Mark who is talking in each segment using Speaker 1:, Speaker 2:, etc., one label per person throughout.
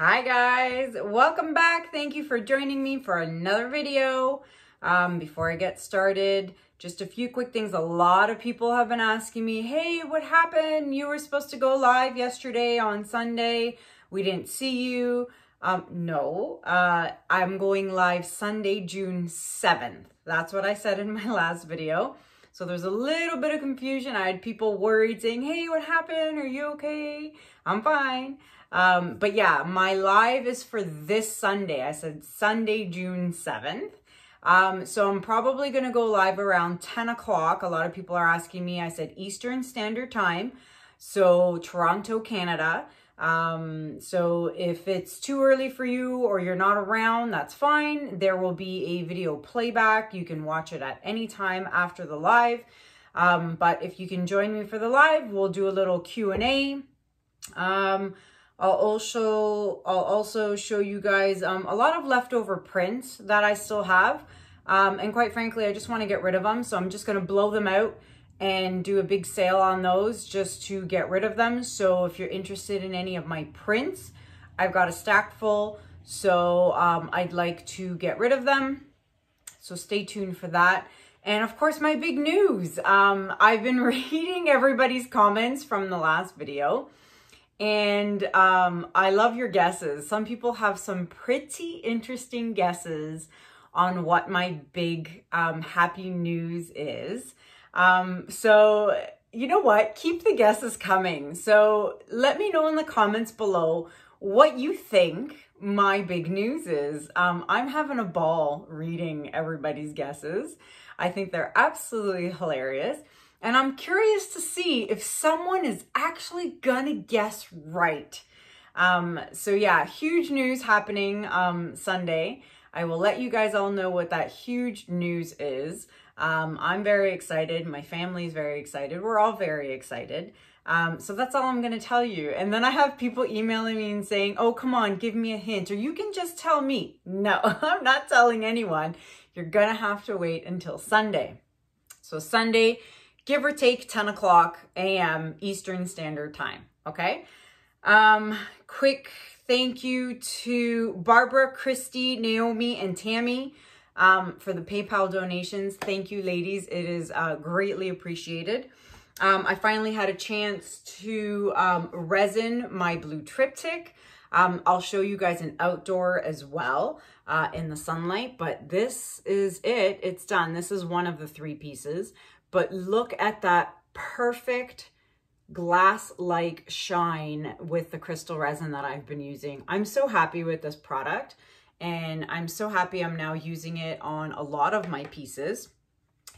Speaker 1: Hi guys, welcome back. Thank you for joining me for another video. Um, before I get started, just a few quick things. A lot of people have been asking me, hey, what happened? You were supposed to go live yesterday on Sunday. We didn't see you. Um, no, uh, I'm going live Sunday, June 7th. That's what I said in my last video. So there's a little bit of confusion. I had people worried saying, hey, what happened? Are you okay? I'm fine. Um, but yeah, my live is for this Sunday. I said Sunday, June 7th. Um, so I'm probably going to go live around 10 o'clock. A lot of people are asking me. I said Eastern Standard Time. So Toronto, Canada. Um, so if it's too early for you or you're not around, that's fine. There will be a video playback. You can watch it at any time after the live. Um, but if you can join me for the live, we'll do a little Q&A. Um, I'll also, I'll also show you guys um, a lot of leftover prints that I still have. Um, and quite frankly, I just want to get rid of them. So I'm just going to blow them out and do a big sale on those just to get rid of them. So if you're interested in any of my prints, I've got a stack full. So um, I'd like to get rid of them. So stay tuned for that. And of course, my big news. Um, I've been reading everybody's comments from the last video. And um, I love your guesses. Some people have some pretty interesting guesses on what my big um, happy news is. Um, so you know what? Keep the guesses coming. So let me know in the comments below what you think my big news is. Um, I'm having a ball reading everybody's guesses. I think they're absolutely hilarious. And I'm curious to see if someone is actually gonna guess right. Um, so yeah, huge news happening um, Sunday. I will let you guys all know what that huge news is. Um, I'm very excited. My family's very excited. We're all very excited. Um, so that's all I'm going to tell you. And then I have people emailing me and saying, oh, come on, give me a hint. Or you can just tell me. No, I'm not telling anyone. You're going to have to wait until Sunday. So Sunday, give or take 10 o'clock a.m. Eastern Standard Time. Okay. Um, quick thank you to Barbara, Christy, Naomi, and Tammy um, for the PayPal donations. Thank you, ladies. It is uh, greatly appreciated. Um, I finally had a chance to um, resin my blue triptych. Um, I'll show you guys an outdoor as well uh, in the sunlight, but this is it. It's done. This is one of the three pieces, but look at that perfect glass-like shine with the crystal resin that I've been using. I'm so happy with this product and I'm so happy I'm now using it on a lot of my pieces.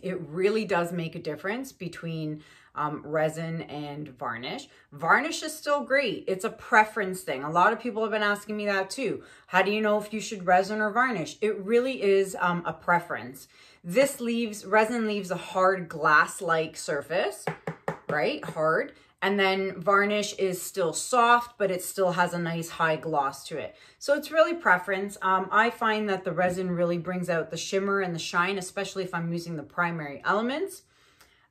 Speaker 1: It really does make a difference between um, resin and varnish. Varnish is still great. It's a preference thing. A lot of people have been asking me that too. How do you know if you should resin or varnish? It really is um, a preference. This leaves, resin leaves a hard glass-like surface, right? Hard. And then varnish is still soft, but it still has a nice high gloss to it. So it's really preference. Um, I find that the resin really brings out the shimmer and the shine, especially if I'm using the primary elements.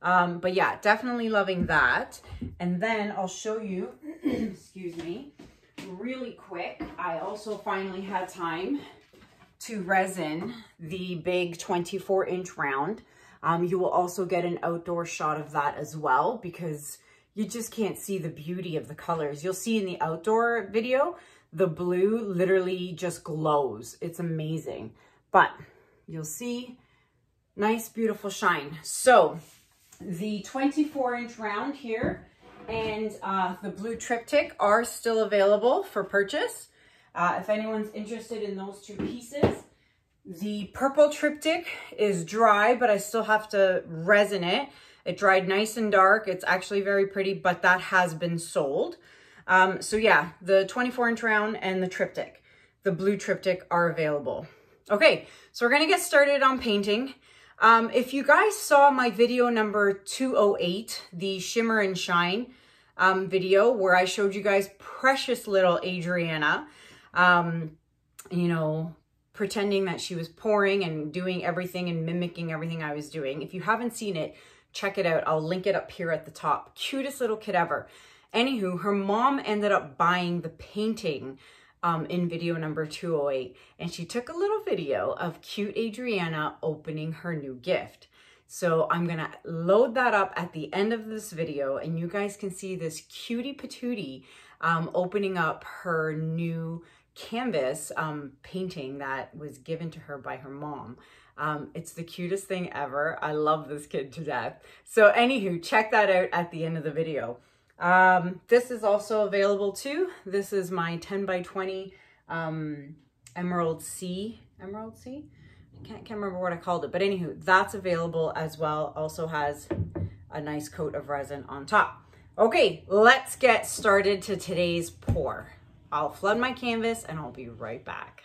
Speaker 1: Um, but yeah, definitely loving that. And then I'll show you, excuse me, really quick. I also finally had time to resin the big 24 inch round. Um, you will also get an outdoor shot of that as well because you just can't see the beauty of the colors. You'll see in the outdoor video, the blue literally just glows. It's amazing. But you'll see nice, beautiful shine. So the 24 inch round here and uh, the blue triptych are still available for purchase. Uh, if anyone's interested in those two pieces, the purple triptych is dry, but I still have to resin it. It dried nice and dark. It's actually very pretty, but that has been sold. Um, so yeah, the 24 inch round and the triptych, the blue triptych are available. Okay, so we're gonna get started on painting. Um, if you guys saw my video number 208, the Shimmer and Shine um, video where I showed you guys precious little Adriana, um, you know, pretending that she was pouring and doing everything and mimicking everything I was doing. If you haven't seen it, Check it out. I'll link it up here at the top. Cutest little kid ever. Anywho, her mom ended up buying the painting um, in video number 208. And she took a little video of cute Adriana opening her new gift. So I'm gonna load that up at the end of this video and you guys can see this cutie patootie um, opening up her new canvas um, painting that was given to her by her mom. Um, it's the cutest thing ever. I love this kid to death. So anywho, check that out at the end of the video. Um, this is also available too. This is my 10 by 20 um, Emerald Sea. Emerald Sea? I can't, can't remember what I called it. But anywho, that's available as well. Also has a nice coat of resin on top. Okay, let's get started to today's pour. I'll flood my canvas and I'll be right back.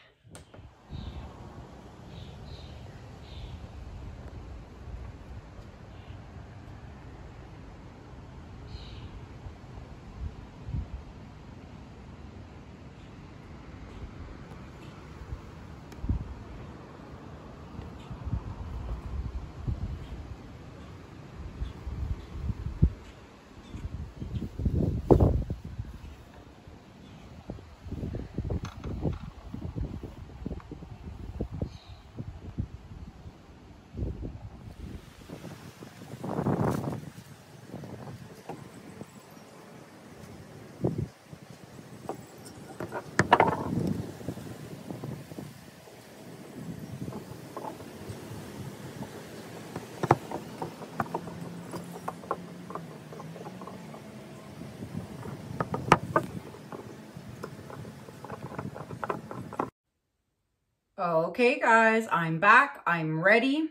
Speaker 1: Okay guys, I'm back, I'm ready.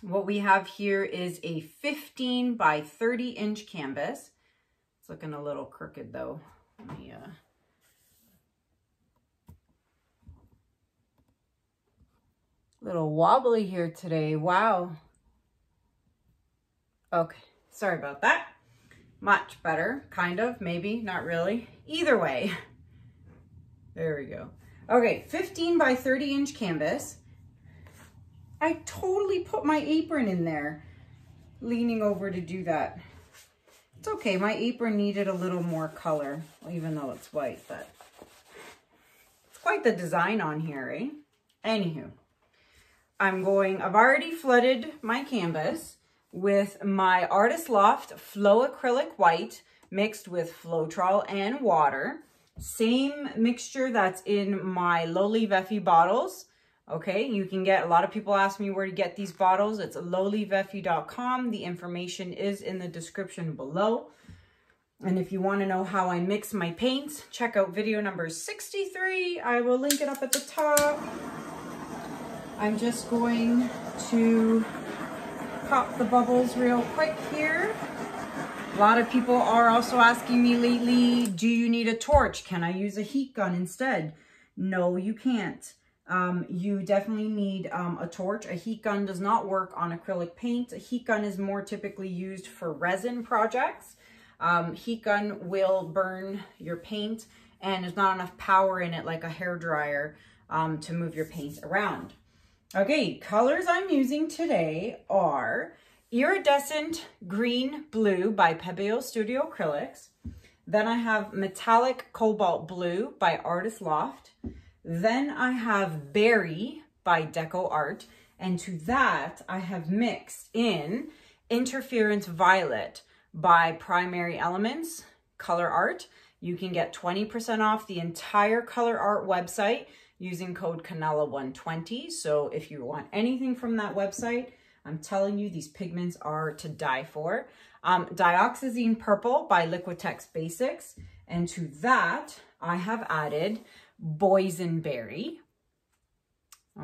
Speaker 1: What we have here is a 15 by 30 inch canvas. It's looking a little crooked though. Let me, uh... Little wobbly here today, wow. Okay, sorry about that. Much better, kind of, maybe, not really. Either way, there we go. Okay, 15 by 30 inch canvas. I totally put my apron in there, leaning over to do that. It's okay, my apron needed a little more color, even though it's white, but it's quite the design on here, eh? Anywho, I'm going, I've already flooded my canvas with my Artist Loft Flow Acrylic White mixed with Floetrol and water. Same mixture that's in my Lowly Veffy bottles. Okay, you can get, a lot of people ask me where to get these bottles. It's lowlyveffy.com. The information is in the description below. And if you want to know how I mix my paints, check out video number 63. I will link it up at the top. I'm just going to pop the bubbles real quick here. A lot of people are also asking me lately, do you need a torch? Can I use a heat gun instead? No, you can't. Um, you definitely need um, a torch. A heat gun does not work on acrylic paint. A heat gun is more typically used for resin projects. Um, heat gun will burn your paint and there's not enough power in it like a hair dryer um, to move your paint around. Okay, colors I'm using today are Iridescent Green Blue by Pebeo Studio Acrylics. Then I have Metallic Cobalt Blue by Artist Loft. Then I have Berry by DecoArt. And to that, I have mixed in Interference Violet by Primary Elements ColourArte. You can get 20% off the entire ColourArte website using code kanella120. So if you want anything from that website, I'm telling you, these pigments are to die for. Um, Dioxazine Purple by Liquitex Basics. And to that, I have added Boysenberry.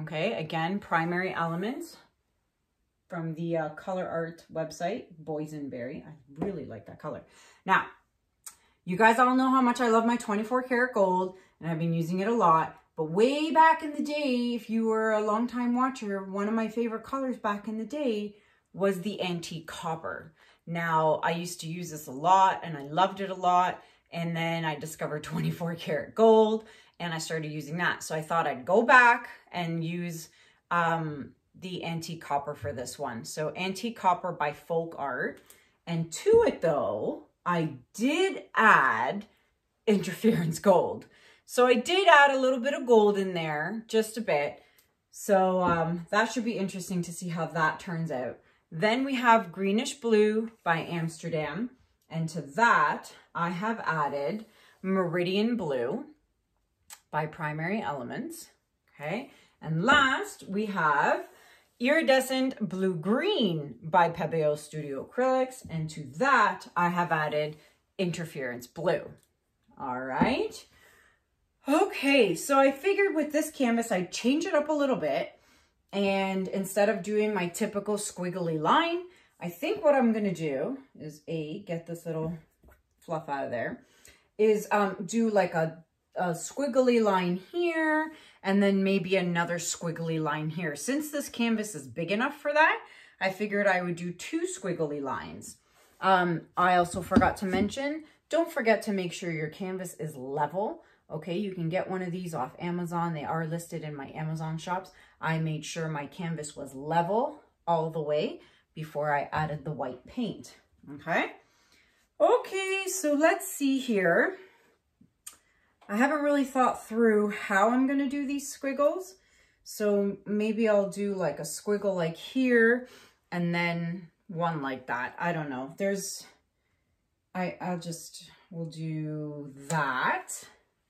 Speaker 1: Okay, again, primary elements from the uh, ColourArte website, Boysenberry. I really like that color. Now, you guys all know how much I love my 24 karat gold, and I've been using it a lot. But way back in the day, if you were a long time watcher, one of my favorite colors back in the day was the antique copper. Now, I used to use this a lot and I loved it a lot. And then I discovered 24 karat gold and I started using that. So I thought I'd go back and use um, the antique copper for this one. So antique copper by FolkArt. And to it though, I did add interference gold. So I did add a little bit of gold in there, just a bit. So um, that should be interesting to see how that turns out. Then we have Greenish Blue by Amsterdam. And to that, I have added Meridian Blue by Primary Elements. Okay. And last, we have Iridescent Blue Green by Pebeo Studio Acrylics. And to that, I have added Interference Blue. All right. Okay, so I figured with this canvas, I'd change it up a little bit. And instead of doing my typical squiggly line, I think what I'm going to do is A, get this little fluff out of there, is um, do like a, a squiggly line here, and then maybe another squiggly line here. Since this canvas is big enough for that, I figured I would do two squiggly lines. Um, I also forgot to mention, don't forget to make sure your canvas is level. Okay, you can get one of these off Amazon. They are listed in my Amazon shops. I made sure my canvas was level all the way before I added the white paint. Okay. Okay, so let's see here. I haven't really thought through how I'm to do these squiggles. So maybe I'll do like a squiggle like here and then one like that. I don't know. There's, I, I'll just, we'll do that.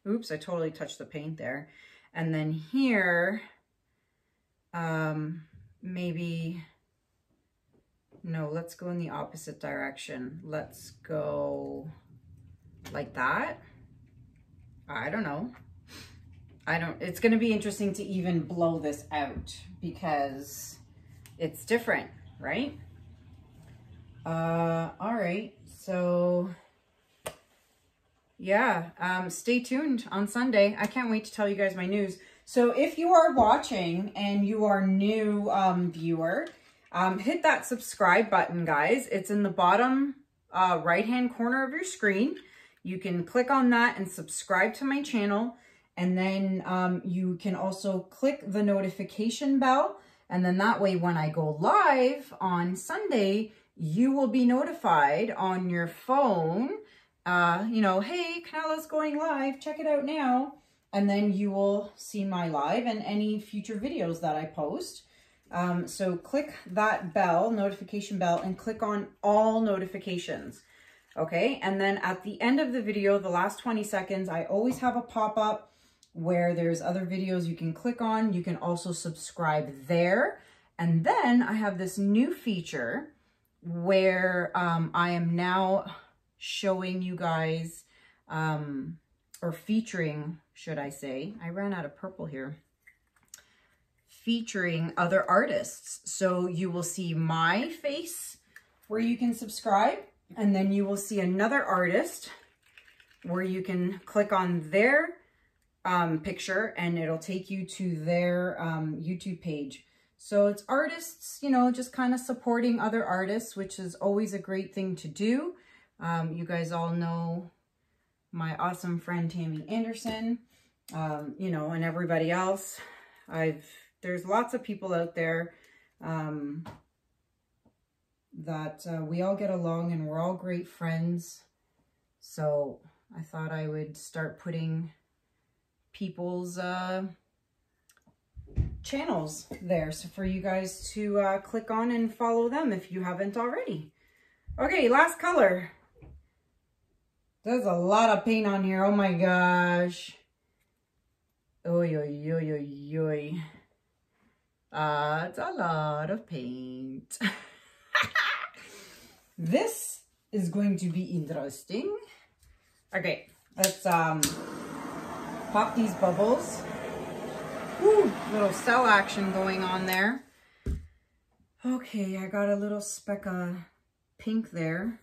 Speaker 1: Oops, I totally touched the paint there. And then here, um, maybe, no, let's go in the opposite direction. Let's go like that. I don't know. I don't, it's going to be interesting to even blow this out because it's different, right? Uh, all right. So yeah, um, stay tuned on Sunday. I can't wait to tell you guys my news. So if you are watching and you are new um, viewer, um, hit that subscribe button, guys. It's in the bottom uh, right-hand corner of your screen. You can click on that and subscribe to my channel. And then um, you can also click the notification bell. And then that way, when I go live on Sunday, you will be notified on your phone uh, you know, hey, Kanella's going live, check it out now. And then you will see my live and any future videos that I post. Um, so click that bell, notification bell, and click on all notifications. Okay, and then at the end of the video, the last 20 seconds, I always have a pop-up where there's other videos you can click on. You can also subscribe there. And then I have this new feature where um, I am now showing you guys, um, or featuring, should I say, I ran out of purple here, featuring other artists. So you will see my face where you can subscribe, and then you will see another artist where you can click on their um, picture and it'll take you to their um, YouTube page. So it's artists, you know, just kind of supporting other artists, which is always a great thing to do. Um, you guys all know my awesome friend Tammy Anderson, um, you know, and everybody else. I've There's lots of people out there um, that uh, we all get along and we're all great friends. So I thought I would start putting people's uh, channels there so for you guys to uh, click on and follow them if you haven't already. Okay, last color. There's a lot of paint on here. Oh my gosh. Oi, oi, oi, oi, oi. Uh, it's a lot of paint. this is going to be interesting. Okay, let's um pop these bubbles. Woo, little cell action going on there. Okay, I got a little speck of pink there.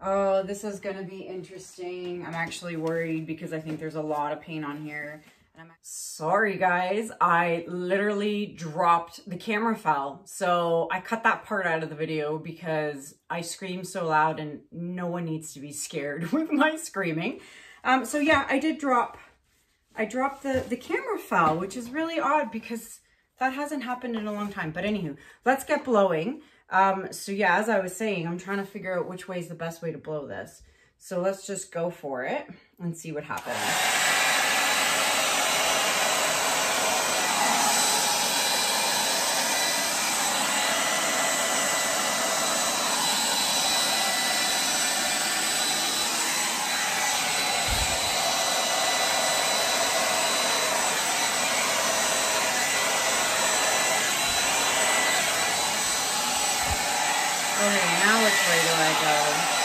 Speaker 1: Oh, this is going to be interesting. I'm actually worried because I think there's a lot of paint on here. And I'm sorry guys, I literally dropped, the camera fell. So I cut that part out of the video because I scream so loud and no one needs to be scared with my screaming. Um, so yeah, I did drop, I dropped the, the camera fell, which is really odd because that hasn't happened in a long time. But anywho, let's get blowing. Um, so yeah, as I was saying, I'm trying to figure out which way is the best way to blow this. So let's just go for it and see what happens. Okay, now which way do I go?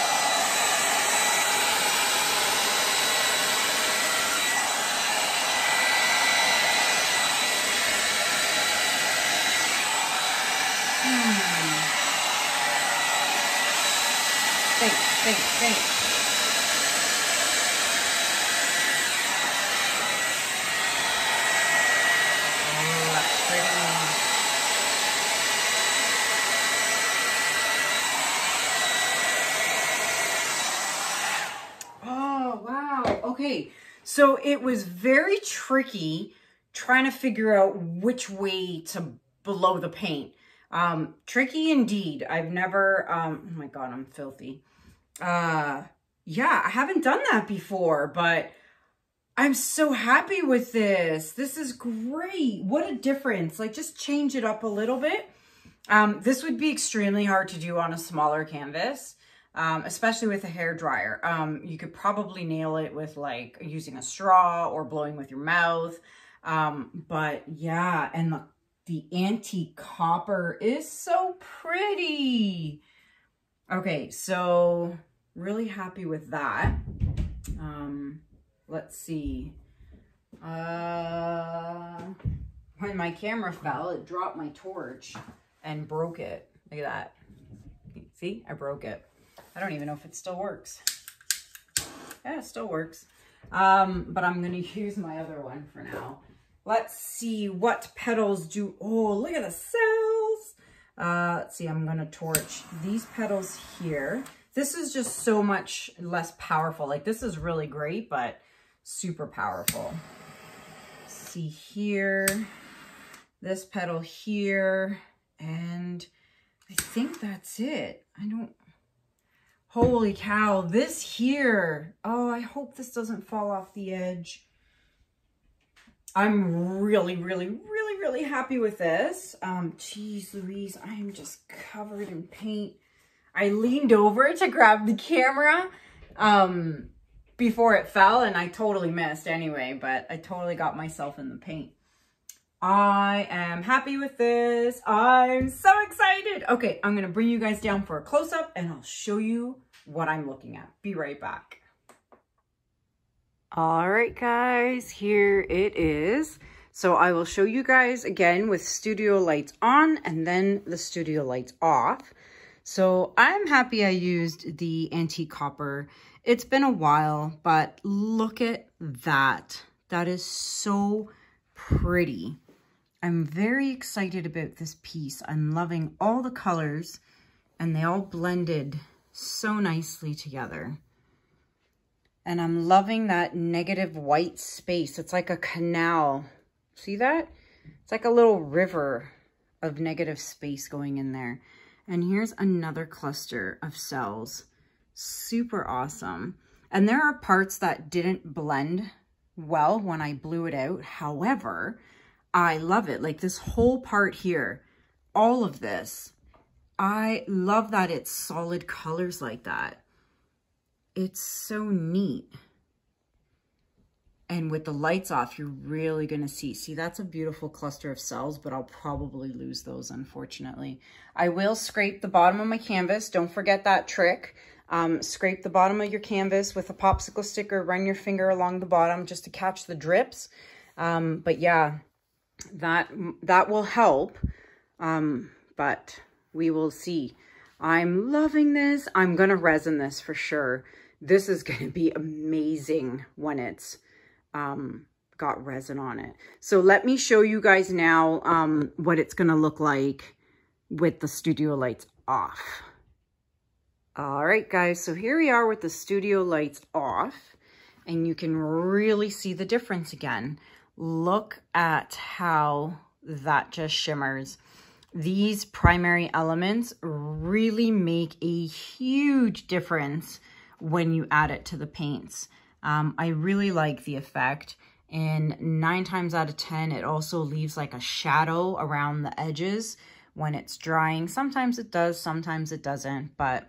Speaker 1: Think, think, think. Oh. Oh, wow. Okay. So it was very tricky trying to figure out which way to blow the paint. Um, tricky indeed. I've never, um, oh my God, I'm filthy uh, yeah, I haven't done that before, but I'm so happy with this. This is great. What a difference. Like just change it up a little bit. Um, this would be extremely hard to do on a smaller canvas, um, especially with a hair dryer. Um, you could probably nail it with like using a straw or blowing with your mouth. Um, but yeah, and the, the antique copper is so pretty. Okay, so really happy with that. Um, let's see. Uh, when my camera fell, it dropped my torch and broke it. Look at that. See, I broke it. I don't even know if it still works. Yeah, it still works. Um, but I'm going to use my other one for now. Let's see what petals do. Oh, look at the cells. Uh, let's see, I'm to torch these petals here. This is just so much less powerful. Like this is really great, but super powerful. See here, this petal here, and I think that's it. I don't, holy cow, this here. Oh, I hope this doesn't fall off the edge. I'm really, really, really, really happy with this. Um, geez Louise, I am just covered in paint. I leaned over to grab the camera um, before it fell and I totally missed anyway, but I totally got myself in the paint. I am happy with this. I'm so excited. Okay, I'm to bring you guys down for a close-up and I'll show you what I'm looking at. Be right back. All right, guys, here it is. So I will show you guys again with studio lights on and then the studio lights off. So I'm happy I used the antique copper. It's been a while, but look at that. That is so pretty. I'm very excited about this piece. I'm loving all the colors and they all blended so nicely together. And I'm loving that negative white space. It's like a canal. See that? It's like a little river of negative space going in there. And here's another cluster of cells. Super awesome. And there are parts that didn't blend well when I blew it out. However, I love it. Like this whole part here, all of this, I love that it's solid colors like that. It's so neat. And with the lights off, you're really going to see. See, that's a beautiful cluster of cells, but I'll probably lose those, unfortunately. I will scrape the bottom of my canvas. Don't forget that trick. Um, scrape the bottom of your canvas with a popsicle stick or run your finger along the bottom just to catch the drips. Um, but yeah, that, that will help. Um, but we will see. I'm loving this. I'm going to resin this for sure. This is going to be amazing when it's um, got resin on it. So let me show you guys now um, what it's going to look like with the studio lights off. All right, guys, so here we are with the studio lights off, and you can really see the difference again. Look at how that just shimmers. These primary elements really make a huge difference when you add it to the paints. Um, I really like the effect and nine times out of 10, it also leaves like a shadow around the edges when it's drying. Sometimes it does, sometimes it doesn't, but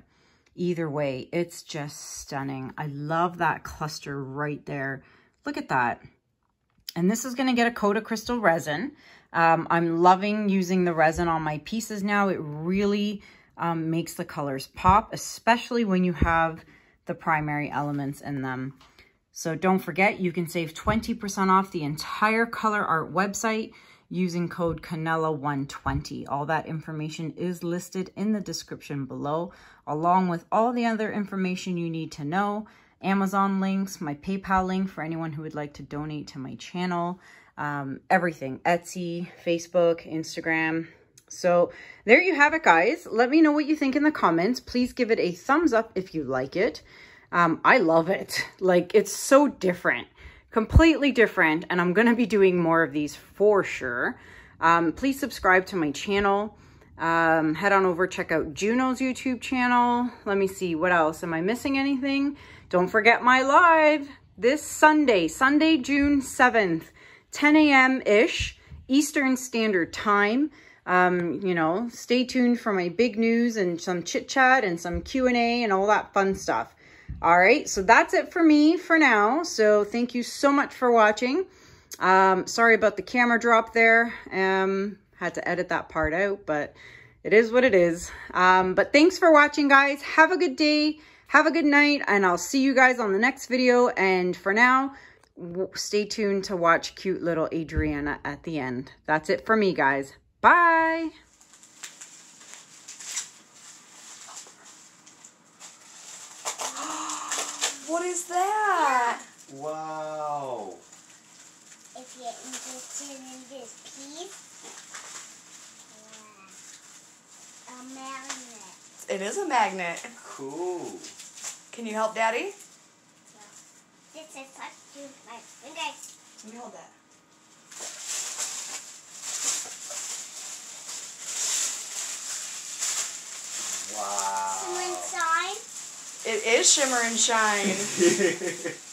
Speaker 1: either way, it's just stunning. I love that cluster right there. Look at that. And this is going to get a coat of crystal resin. Um, I'm loving using the resin on my pieces now. It really um, makes the colors pop, especially when you have the primary elements in them. So don't forget, you can save 20% off the entire ColourArte website using code kanella120. All that information is listed in the description below, along with all the other information you need to know, Amazon links, my PayPal link for anyone who would like to donate to my channel, um, everything, Etsy, Facebook, Instagram. So there you have it, guys. Let me know what you think in the comments. Please give it a thumbs up if you like it. Um, I love it. Like, it's so different, completely different. And I'm going to be doing more of these for sure. Um, please subscribe to my channel. Um, head on over, check out Juno's YouTube channel. Let me see, what else? Am I missing anything? Don't forget my live this Sunday, Sunday, June 7th, 10 a.m.-ish, Eastern Standard Time. Um, you know, stay tuned for my big news and some chit chat and some Q&A and all that fun stuff. All right, so that's it for me for now. So thank you so much for watching. Um, sorry about the camera drop there. Um, had to edit that part out, but it is what it is. Um, but thanks for watching, guys. Have a good day. Have a good night, and I'll see you guys on the next video. And for now, stay tuned to watch cute little Adriana at the end. That's it for me, guys. Bye.
Speaker 2: What is that?
Speaker 3: Wow.
Speaker 4: If you're interested in this piece, a magnet.
Speaker 2: It is a magnet.
Speaker 3: Cool.
Speaker 2: Can you help Daddy?
Speaker 4: This is touch to my fingers.
Speaker 2: Let me hold that.
Speaker 3: Wow.
Speaker 4: Some inside.
Speaker 2: It is shimmer and shine.